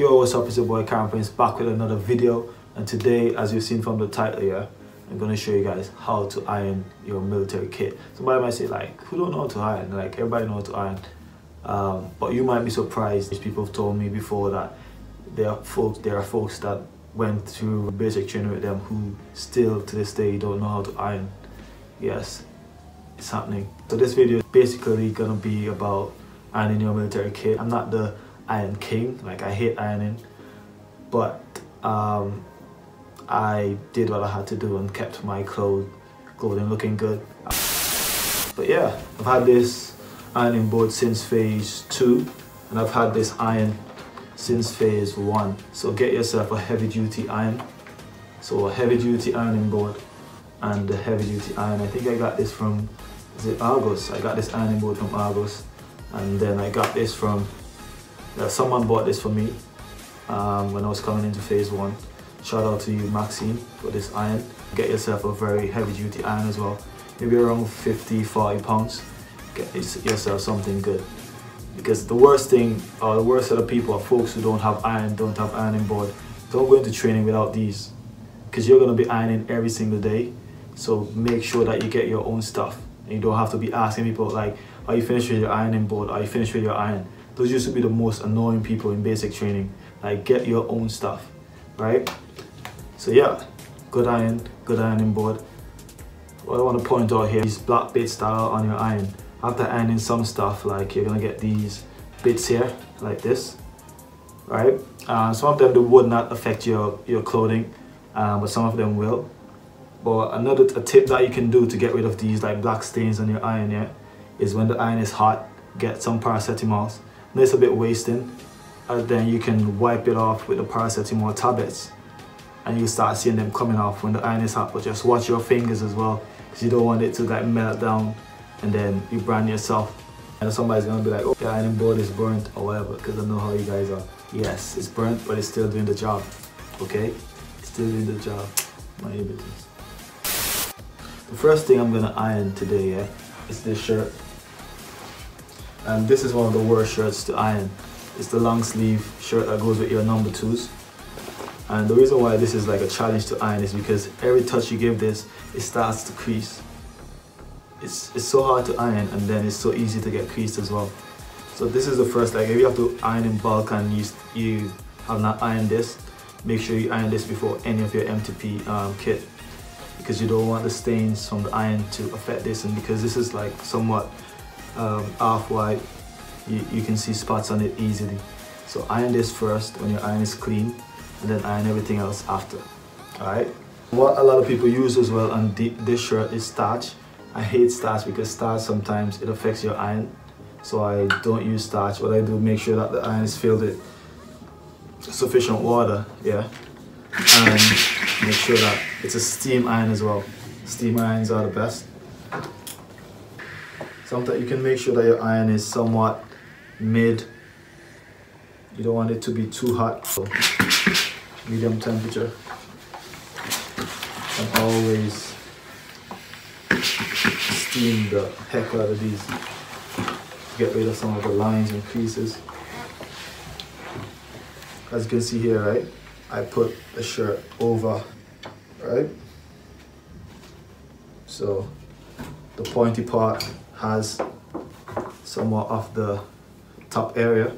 Yo, what's up? It's your boy Kyron Prince back with another video. And today, as you've seen from the title here, I'm gonna show you guys how to iron your military kit. Somebody might say like, who don't know how to iron? Like everybody knows how to iron. Um, but you might be surprised. These people have told me before that there are folks, there are folks that went through basic training with them who still to this day don't know how to iron. Yes, it's happening. So this video is basically gonna be about ironing your military kit. I'm not the iron king, like I hate ironing, but um, I did what I had to do and kept my clothes, clothing looking good. But yeah, I've had this ironing board since phase two, and I've had this iron since phase one. So get yourself a heavy duty iron. So a heavy duty ironing board and a heavy duty iron. I think I got this from, is it Argos? I got this ironing board from Argos. And then I got this from, uh, someone bought this for me um, when I was coming into phase one. Shout out to you, Maxine, for this iron. Get yourself a very heavy duty iron as well. Maybe around 50, 40 pounds. Get yourself something good. Because the worst thing, or the worst set of people are folks who don't have iron, don't have ironing board. Don't go into training without these. Because you're going to be ironing every single day. So make sure that you get your own stuff. And you don't have to be asking people like, are you finished with your ironing board? Are you finished with your iron? Those used to be the most annoying people in basic training. Like get your own stuff, right? So yeah, good iron, good ironing board. What I want to point out here is black bits that are on your iron. After ironing some stuff, like you're gonna get these bits here, like this, right? Uh, some of them would not affect your, your clothing, uh, but some of them will. But another a tip that you can do to get rid of these like black stains on your iron, yeah, is when the iron is hot, get some paracetamol. A bit wasting, and then you can wipe it off with the paracetamol tablets and you start seeing them coming off when the iron is hot. But just watch your fingers as well because you don't want it to like melt down and then you brand yourself. And somebody's gonna be like oh the ironing board is burnt or whatever because I know how you guys are. Yes it's burnt but it's still doing the job okay? It's still doing the job my business the first thing I'm gonna iron today yeah is this shirt and this is one of the worst shirts to iron it's the long sleeve shirt that goes with your number twos and the reason why this is like a challenge to iron is because every touch you give this, it starts to crease. It's, it's so hard to iron and then it's so easy to get creased as well. So this is the first, like if you have to iron in bulk and you, you have not ironed this, make sure you iron this before any of your MTP um, kit because you don't want the stains from the iron to affect this and because this is like somewhat um, off-white, you, you can see spots on it easily. So iron this first when your iron is clean and then iron everything else after. Alright? What a lot of people use as well on this shirt is starch. I hate starch because starch sometimes it affects your iron. So I don't use starch. What I do, make sure that the iron is filled with sufficient water, yeah. And make sure that it's a steam iron as well. Steam irons are the best. Sometimes you can make sure that your iron is somewhat mid. You don't want it to be too hot. So medium temperature and always steam the heck out of these get rid of some of the lines and creases as you can see here right I put the shirt over right so the pointy part has somewhat off the top area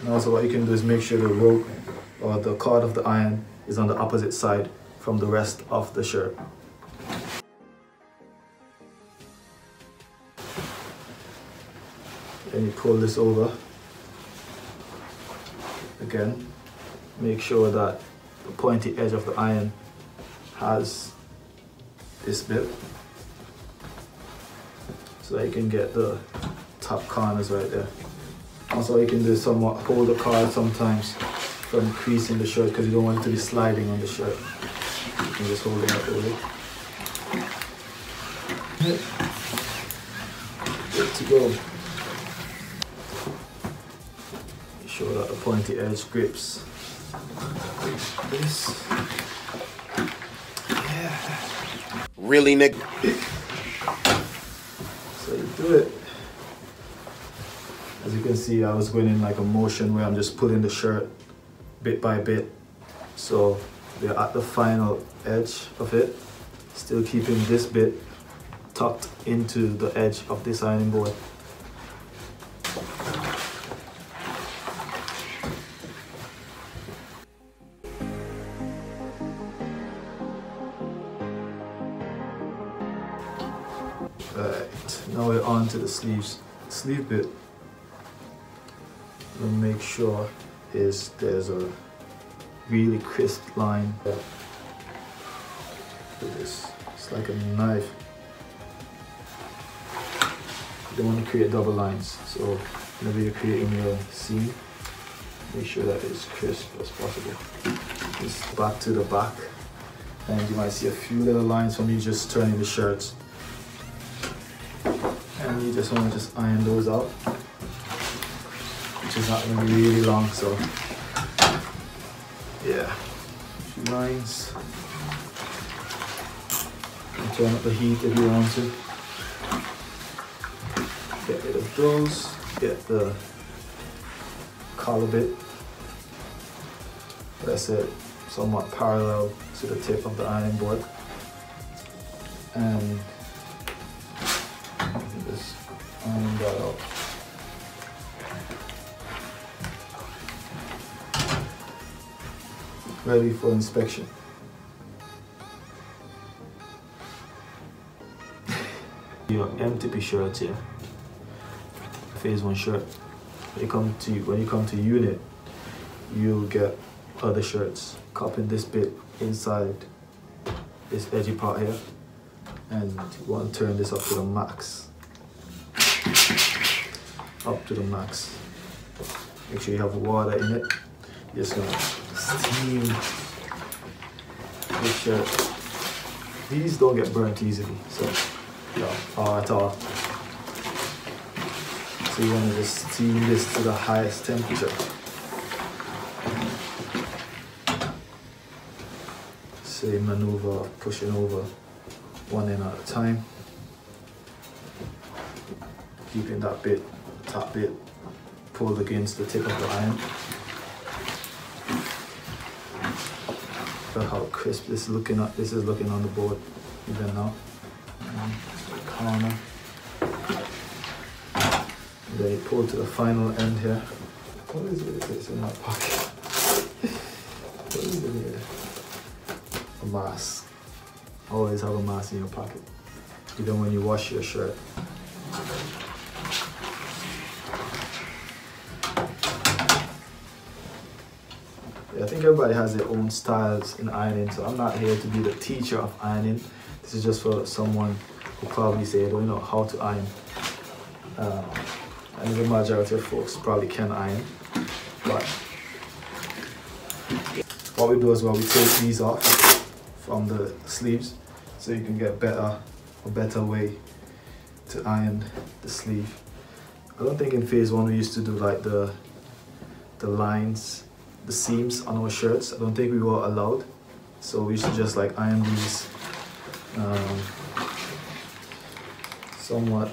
and also what you can do is make sure the rope or the cord of the iron is on the opposite side from the rest of the shirt. Then you pull this over. Again, make sure that the pointy edge of the iron has this bit so you can get the top corners right there. Also you can do somewhat hold the card sometimes from creasing the shirt because you don't want it to be sliding on the shirt. You can just hold it up over Good to go. Make sure that the pointy edge grips. This. Yeah. Really, nigga? It. As you can see, I was going in like a motion where I'm just pulling the shirt bit by bit. So we're at the final edge of it, still keeping this bit tucked into the edge of this ironing board. Now we're on to the sleeves. Sleeve bit, we'll make sure is there's a really crisp line. Look at this, it's like a knife. You don't want to create double lines, so whenever you're creating your seam, make sure that it's crisp as possible. Just back to the back, and you might see a few little lines from you just turning the shirts and you just want to just iron those out. Which is not going to be really long so. Yeah. Few lines. And turn up the heat if you want to. Get rid of those. Get the collar bit. That's it somewhat parallel to the tip of the iron board. And Ready for inspection. Your MTP shirts here, phase one shirt. When you come to when you come to unit, you'll get other shirts. Cupping this bit inside this edgy part here and you want to turn this up to the max up to the max. Make sure you have water in it. Just gonna steam this shirt these don't get burnt easily so yeah, uh, at all. So you want to just steam this to the highest temperature. Same maneuver pushing over one end at a time. Keeping that bit, top bit, pulled against the tip of the iron. Look how crisp this is looking at this is looking on the board even now. Um, corner. They pull to the final end here. What is it? It's in my pocket. what is it here? A mask. Always have a mask in your pocket, even when you wash your shirt. I think everybody has their own styles in ironing, so I'm not here to be the teacher of ironing. This is just for someone who probably say, I don't know how to iron. Uh, and the majority of folks probably can iron, but what we do is well, we take these off from the sleeves so you can get better a better way to iron the sleeve I don't think in phase one we used to do like the the lines the seams on our shirts. I don't think we were allowed. So we should just like iron these um, somewhat.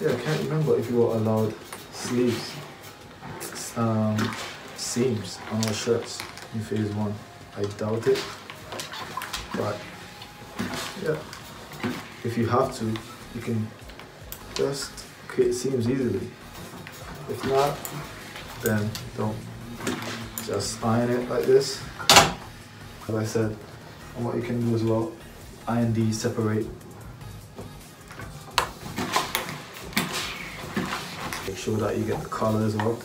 Yeah I can't remember if we were allowed sleeves um, seams on our shirts in phase one. I doubt it. But yeah. If you have to you can just create seams easily. If not then don't just iron it like this. As I said and what you can do as well iron these separate. Make sure that you get the color as well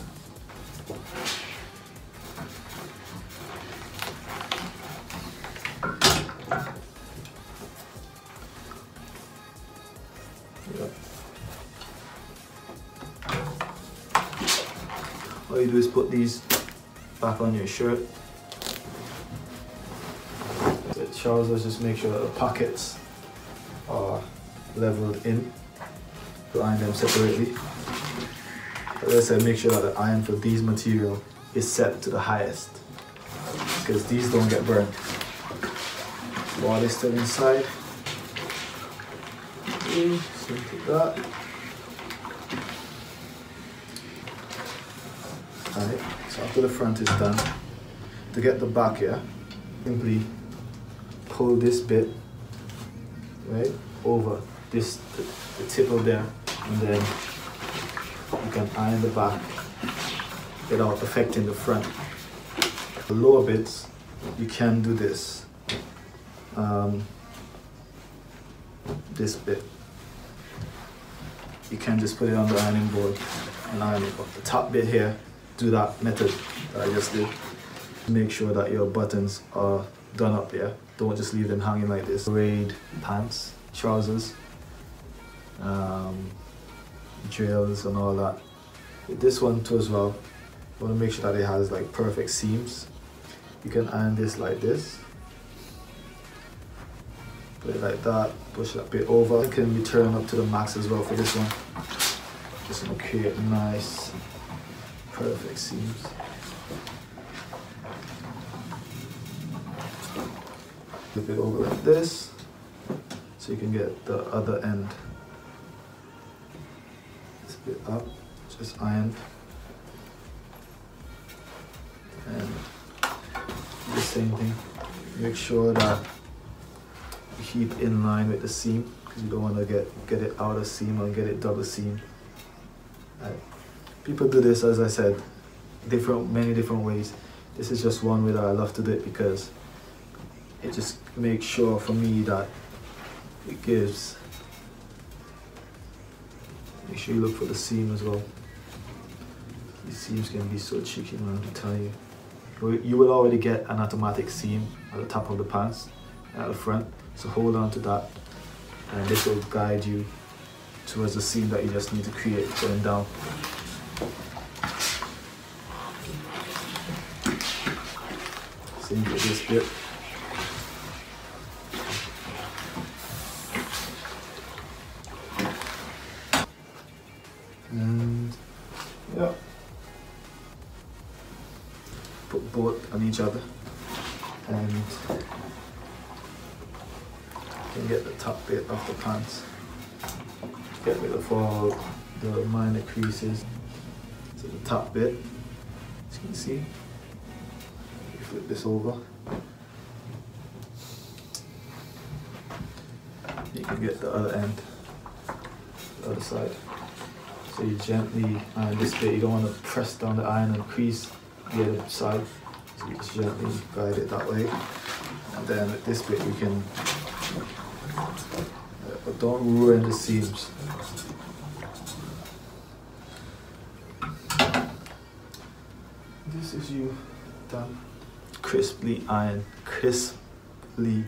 all you do is put these back on your shirt. The trousers, just make sure that the pockets are leveled in to iron them separately. As I said, make sure that the iron for these material is set to the highest because these don't get burned. Water is still inside. Okay, so that. So after the front is done, to get the back here, simply pull this bit right over this the, the tip of there and then you can iron the back without affecting the front. The lower bits you can do this um, this bit you can just put it on the ironing board and iron it but the top bit here do that method that I just did. Make sure that your buttons are done up here don't just leave them hanging like this. Raid pants trousers um, drills and all that. This one too as well. You want to make sure that it has like perfect seams. You can iron this like this. Put it like that. Push that bit over. It can be turned up to the max as well for this one? Just gonna create nice perfect seams flip it over like this so you can get the other end. This bit up just iron and the same thing. Make sure that you keep in line with the seam because you don't want to get get it out of seam or get it double seam. Right. People do this as I said different many different ways. This is just one way that I love to do it because it just makes sure for me that it gives make sure you look for the seam as well. These seams can be so cheeky man I'm telling you. You will already get an automatic seam at the top of the pants at the front. So hold on to that and this will guide you towards the seam that you just need to create going down with this bit and yeah put both on each other. And can get the top bit of the pants. Get rid of all the minor creases. To the top bit as you can see this over. You can get the other end the other side. So you gently iron this bit you don't want to press down the iron and crease the other side. So you just gently guide it that way. And then with this bit we can uh, but don't ruin the seams. This is you done crisply iron crisply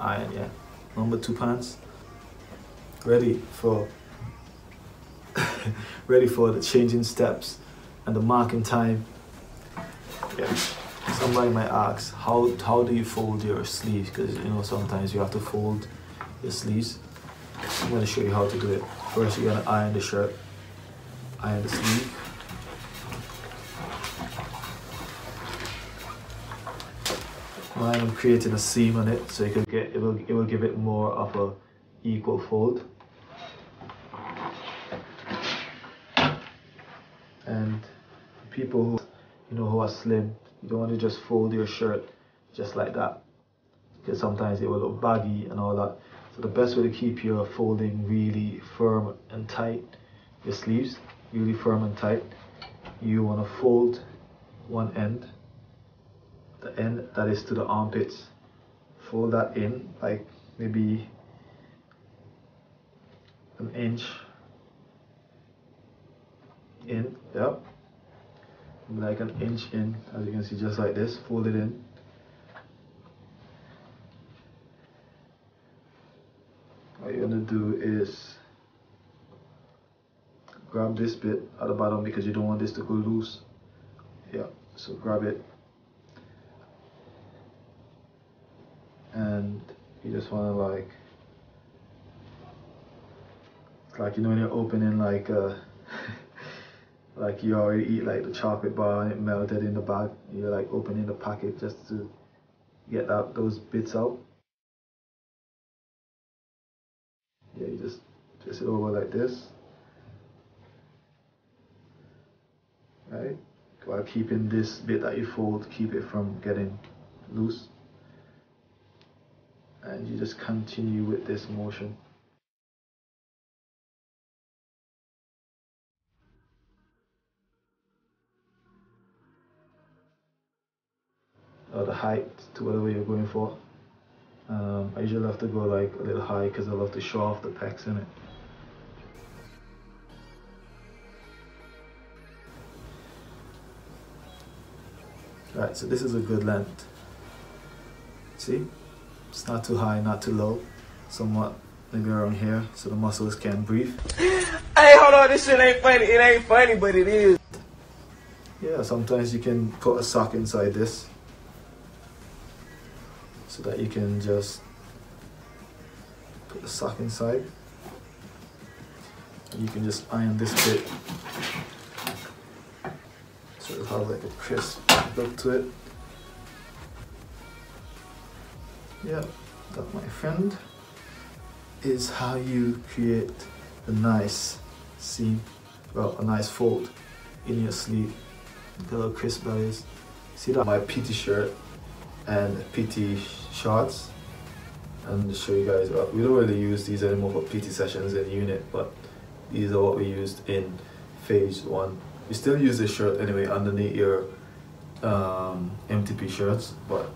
iron yeah. Number two pants ready for ready for the changing steps and the marking time. Yeah. Somebody might ask how how do you fold your sleeves? Because you know sometimes you have to fold your sleeves. I'm to show you how to do it. First you're to iron the shirt iron the sleeve i'm creating a seam on it so you can get it will it will give it more of a equal fold. And people who you know who are slim you don't want to just fold your shirt just like that because sometimes it will look baggy and all that. So the best way to keep your folding really firm and tight your sleeves really firm and tight you want to fold one end the end that is to the armpits. Fold that in like maybe an inch in yep. Like an inch in as you can see just like this. Fold it in. What you're gonna do is grab this bit at the bottom because you don't want this to go loose. Yeah so grab it and you just want to like it's like you know when you're opening like uh like you already eat like the chocolate bar and it melted in the bag you're like opening the packet just to get that those bits out. Yeah you just twist it over like this. Right? While keeping this bit that you fold keep it from getting loose and you just continue with this motion or the height to whatever you're going for um, I usually have to go like a little high because I love to show off the pecs in it Right, so this is a good length. See? It's not too high, not too low. Somewhat maybe around here so the muscles can breathe. Hey, hold on, this shit ain't funny. It ain't funny, but it is. Yeah, sometimes you can put a sock inside this so that you can just put the sock inside. You can just iron this bit so it'll have like a crisp look to it. Yeah, that my friend is how you create a nice seam, well a nice fold in your sleeve. Look how crisp is. See that? My PT shirt and PT shorts and show you guys we don't really use these anymore for PT sessions in unit but these are what we used in phase one you still use this shirt anyway underneath your um, MTP shirts, but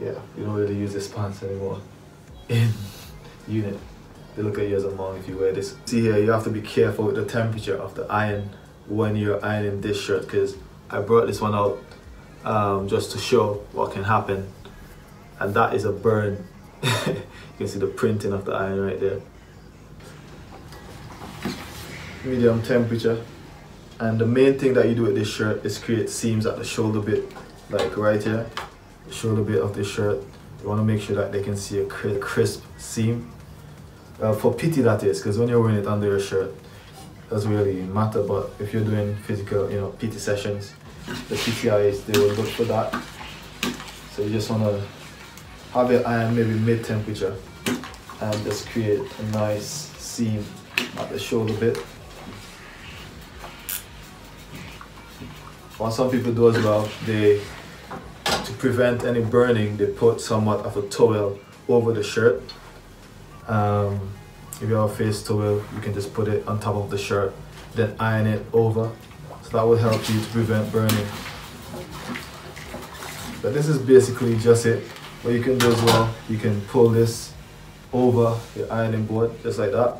yeah, you don't really use this pants anymore in unit. They look at you as a mom if you wear this. See here, you have to be careful with the temperature of the iron when you're ironing this shirt because I brought this one out um, just to show what can happen and that is a burn. you can see the printing of the iron right there. Medium temperature and the main thing that you do with this shirt is create seams at the shoulder bit like right here shoulder bit of the shirt. You want to make sure that they can see a crisp seam. Uh, for PT that is because when you're wearing it under your shirt doesn't really matter but if you're doing physical you know PT sessions the PTIs they will look for that. So you just want to have your iron maybe mid temperature and just create a nice seam at the shoulder bit. What some people do as well, they to prevent any burning, they put somewhat of a towel over the shirt. Um, if you have a face towel, you can just put it on top of the shirt, then iron it over. So that will help you to prevent burning. But this is basically just it. What you can do as well, you can pull this over your ironing board, just like that.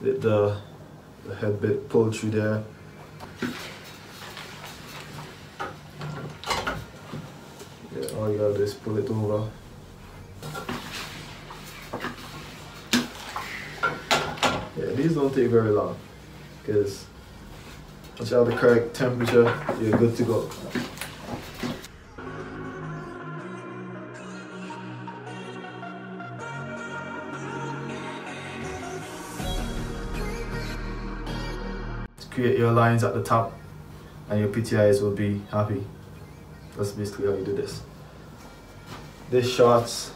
the the head bit pulled through there. Yeah, all you gotta do is pull it over. Yeah, these don't take very long because once you have the correct temperature, you're good to go. create your lines at the top and your PTIs will be happy. That's basically how you do this. This shorts,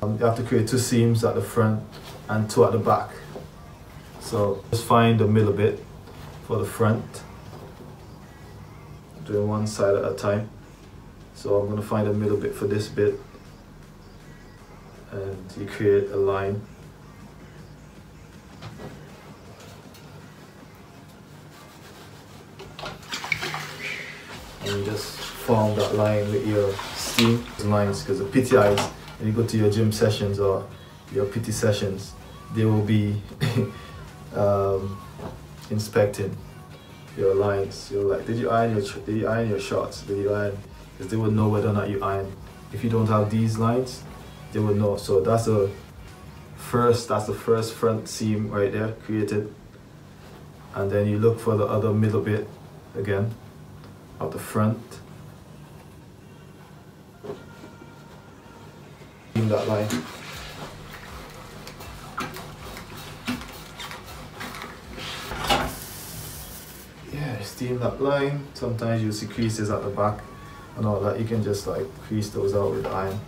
um, you have to create two seams at the front and two at the back. So just find the middle bit for the front, doing one side at a time. So I'm going to find a middle bit for this bit and you create a line and you just form that line with your steam lines because the PTIs when you go to your gym sessions or your PT sessions they will be um, inspecting your lines. You're like did you iron your did you iron your shots? Did you iron? Because they will know whether or not you iron. If you don't have these lines they will know. So that's the first that's the first front seam right there created. And then you look for the other middle bit again of the front. That line. Yeah, steam that line. Sometimes you see creases at the back and all that. You can just like crease those out with iron.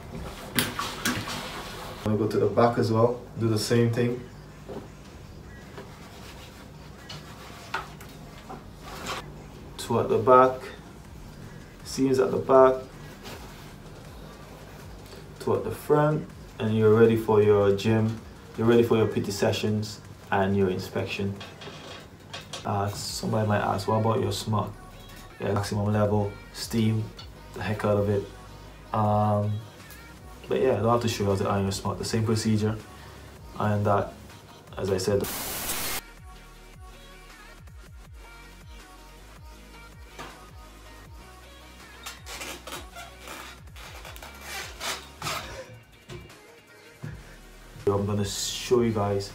I'm gonna go to the back as well, do the same thing. So at the back, seams at the back, to at the front, and you're ready for your gym, you're ready for your PT sessions and your inspection. Uh, somebody might ask, what about your smart? Yeah, maximum level, steam, the heck out of it. Um, but yeah, I'll have to show you how to iron your smart. The same procedure, iron that, as I said. Guys.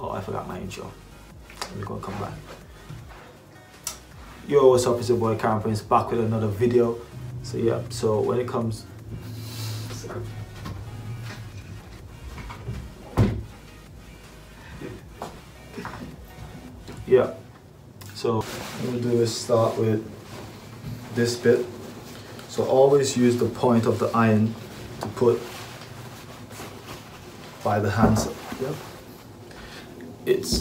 Oh, I forgot my intro. I'm gonna come back. Yo, what's up? It's your boy Kyron Prince back with another video. So yeah, so when it comes yeah so what I'm gonna do is start with this bit so always use the point of the iron to put by the hands. It's